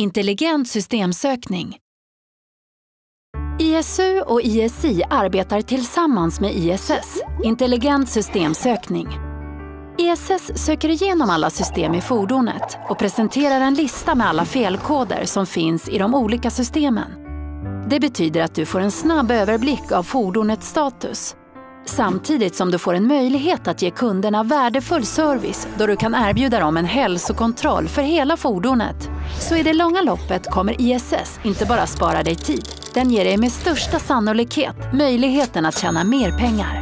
Intelligent systemsökning. ISU och ISI arbetar tillsammans med ISS, Intelligent systemsökning. ISS söker igenom alla system i fordonet och presenterar en lista med alla felkoder som finns i de olika systemen. Det betyder att du får en snabb överblick av fordonets status Samtidigt som du får en möjlighet att ge kunderna värdefull service då du kan erbjuda dem en hälsokontroll för hela fordonet. Så i det långa loppet kommer ISS inte bara spara dig tid, den ger dig med största sannolikhet möjligheten att tjäna mer pengar.